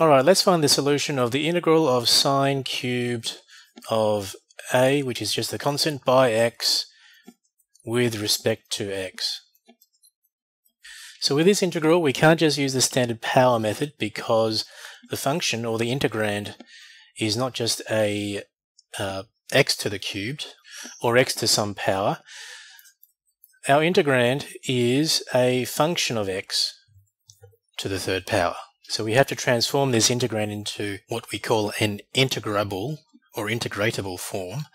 Alright, let's find the solution of the integral of sine cubed of a, which is just the constant, by x with respect to x. So with this integral, we can't just use the standard power method because the function, or the integrand, is not just a uh, x to the cubed, or x to some power. Our integrand is a function of x to the third power. So we have to transform this integrand into what we call an integrable or integratable form.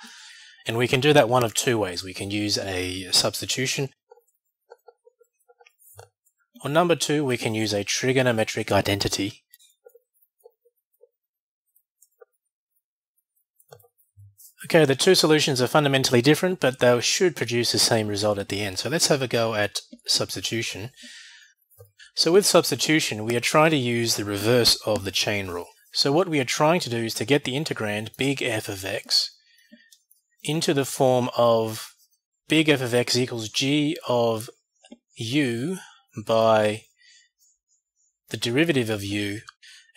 And we can do that one of two ways. We can use a substitution. Or number two, we can use a trigonometric identity. Okay, the two solutions are fundamentally different, but they should produce the same result at the end. So let's have a go at substitution. So with substitution, we are trying to use the reverse of the chain rule. So what we are trying to do is to get the integrand big F of x into the form of big F of x equals g of u by the derivative of u.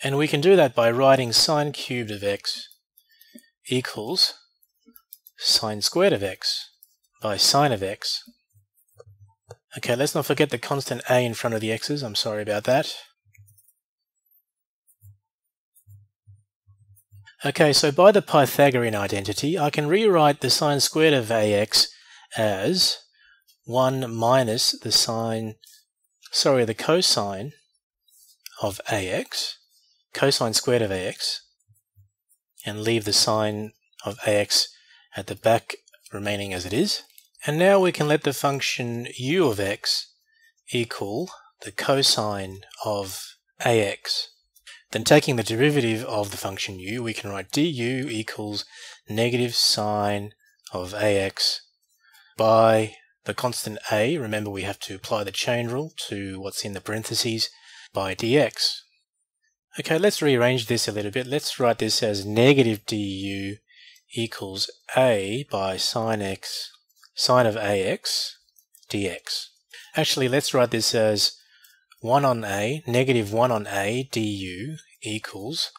And we can do that by writing sine cubed of x equals sine squared of x by sine of x Okay, let's not forget the constant a in front of the x's. I'm sorry about that. Okay, so by the Pythagorean identity, I can rewrite the sine squared of ax as 1 minus the sine, sorry, the cosine of ax, cosine squared of ax, and leave the sine of ax at the back remaining as it is. And now we can let the function u of x equal the cosine of ax. Then taking the derivative of the function u, we can write du equals negative sine of ax by the constant a, remember we have to apply the chain rule to what's in the parentheses, by dx. Okay, let's rearrange this a little bit. Let's write this as negative du equals a by sine x sine of ax dx. Actually, let's write this as 1 on a, negative 1 on a du equals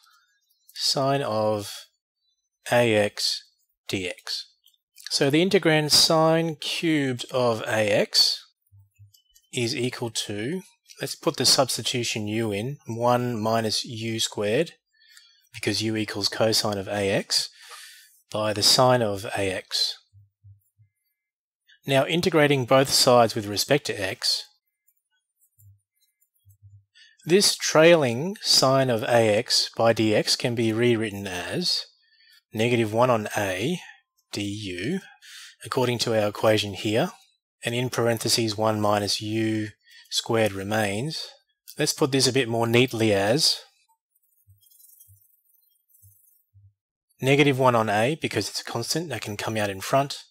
sine of ax dx. So the integrand sine cubed of ax is equal to, let's put the substitution u in, 1 minus u squared, because u equals cosine of ax, by the sine of ax. Now integrating both sides with respect to x, this trailing sine of ax by dx can be rewritten as negative 1 on a du, according to our equation here, and in parentheses 1 minus u squared remains. Let's put this a bit more neatly as negative 1 on a, because it's a constant, that can come out in front,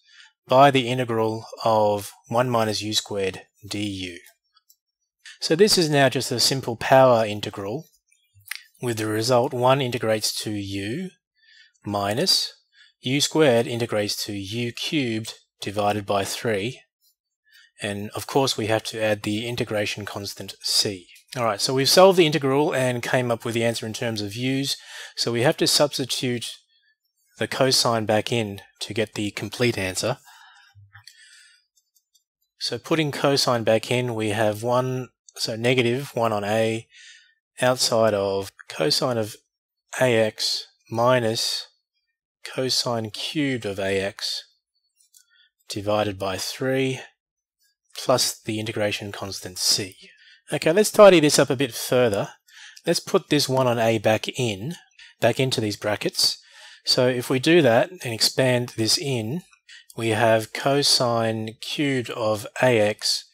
by the integral of 1 minus u squared du. So this is now just a simple power integral with the result 1 integrates to u minus u squared integrates to u cubed divided by 3 and of course we have to add the integration constant c. Alright, so we've solved the integral and came up with the answer in terms of u's so we have to substitute the cosine back in to get the complete answer. So putting cosine back in, we have 1, so negative 1 on a outside of cosine of ax minus cosine cubed of ax divided by 3 plus the integration constant c. Okay, let's tidy this up a bit further. Let's put this 1 on a back in, back into these brackets. So if we do that and expand this in, we have cosine cubed of ax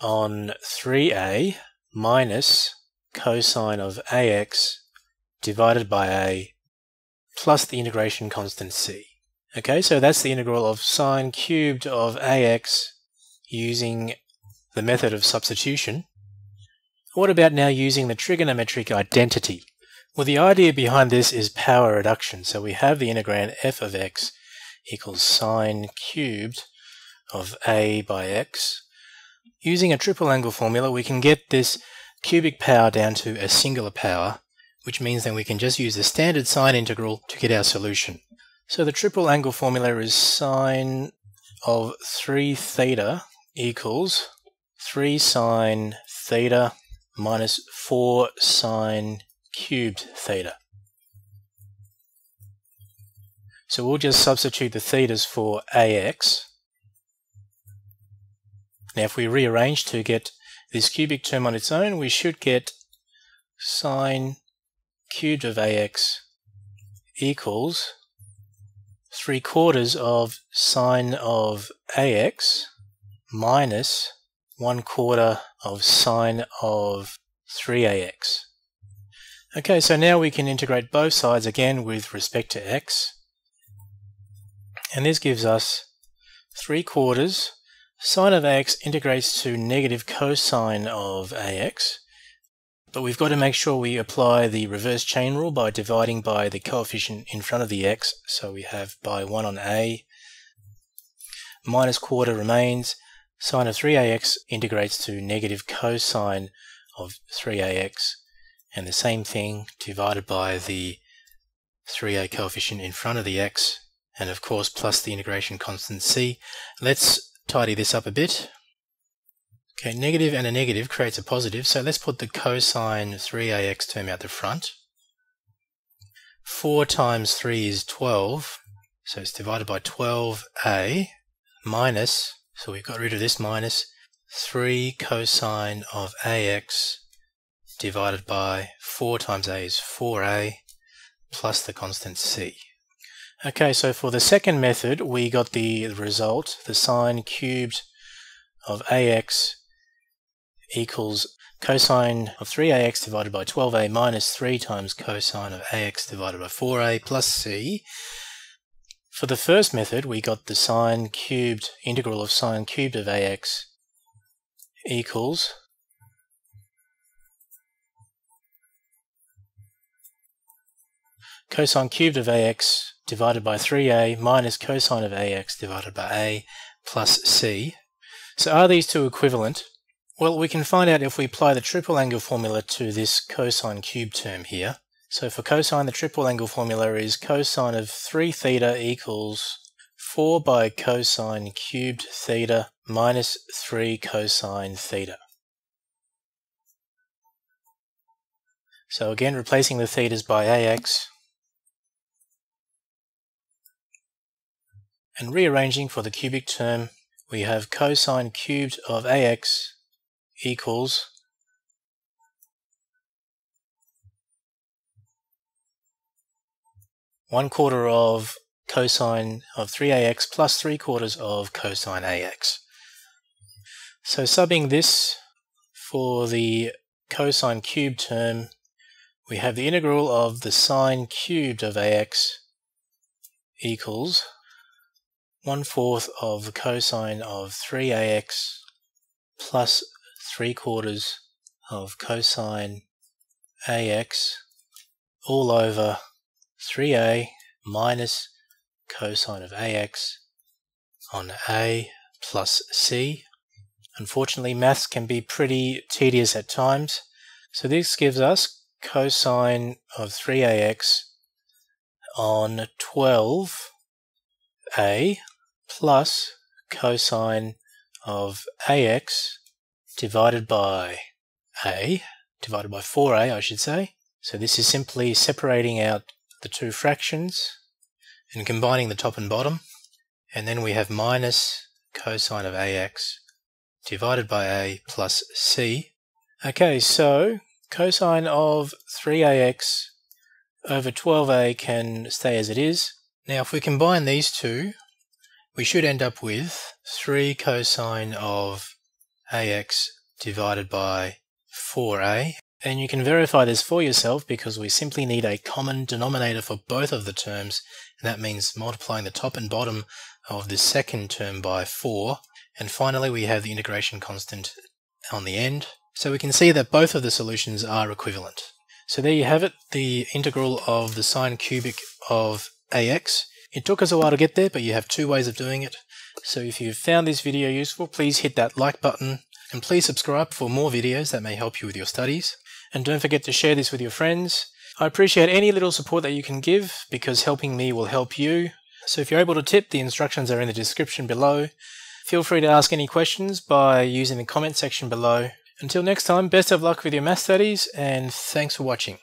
on 3a minus cosine of ax divided by a plus the integration constant c. Okay, so that's the integral of sine cubed of ax using the method of substitution. What about now using the trigonometric identity? Well, the idea behind this is power reduction. So we have the integrand f of x equals sine cubed of a by x. Using a triple angle formula, we can get this cubic power down to a singular power which means then we can just use the standard sine integral to get our solution. So the triple angle formula is sine of 3 theta equals 3 sine theta minus 4 sine cubed theta. So we'll just substitute the thetas for ax. Now if we rearrange to get this cubic term on its own, we should get sine cubed of ax equals 3 quarters of sine of ax minus 1 quarter of sine of 3ax. Okay, so now we can integrate both sides again with respect to x. And this gives us 3 quarters. Sine of ax integrates to negative cosine of ax. But we've got to make sure we apply the reverse chain rule by dividing by the coefficient in front of the x. So we have by 1 on a minus quarter remains. Sine of 3ax integrates to negative cosine of 3ax and the same thing divided by the 3a coefficient in front of the x and of course plus the integration constant c. Let's tidy this up a bit. Okay, negative and a negative creates a positive, so let's put the cosine 3ax term out the front. 4 times 3 is 12, so it's divided by 12a minus, so we've got rid of this minus, 3 cosine of ax divided by 4 times a is 4a plus the constant c. Okay, so for the second method, we got the result, the sine cubed of ax equals cosine of 3ax divided by 12a minus 3 times cosine of ax divided by 4a plus c. For the first method, we got the sine cubed integral of sine cubed of ax equals cosine cubed of ax divided by 3a minus cosine of ax divided by a plus c. So are these two equivalent? Well, we can find out if we apply the triple angle formula to this cosine cube term here. So for cosine, the triple angle formula is cosine of 3 theta equals 4 by cosine cubed theta minus 3 cosine theta. So again, replacing the thetas by ax, And rearranging for the cubic term, we have cosine cubed of ax equals one quarter of cosine of 3ax plus three quarters of cosine ax. So subbing this for the cosine cubed term, we have the integral of the sine cubed of ax equals 1 fourth of the cosine of 3ax plus 3 quarters of cosine ax all over 3a minus cosine of ax on a plus c. Unfortunately, maths can be pretty tedious at times. So this gives us cosine of 3ax on 12a plus cosine of ax divided by a, divided by 4a I should say. So this is simply separating out the two fractions and combining the top and bottom. And then we have minus cosine of ax divided by a plus c. Okay, so cosine of 3ax over 12a can stay as it is. Now if we combine these two, we should end up with 3 cosine of ax divided by 4a. And you can verify this for yourself because we simply need a common denominator for both of the terms, and that means multiplying the top and bottom of the second term by 4. And finally, we have the integration constant on the end. So we can see that both of the solutions are equivalent. So there you have it, the integral of the sine cubic of ax it took us a while to get there, but you have two ways of doing it. So if you found this video useful, please hit that like button and please subscribe for more videos that may help you with your studies. And don't forget to share this with your friends. I appreciate any little support that you can give because helping me will help you. So if you're able to tip, the instructions are in the description below. Feel free to ask any questions by using the comment section below. Until next time, best of luck with your math studies and thanks for watching.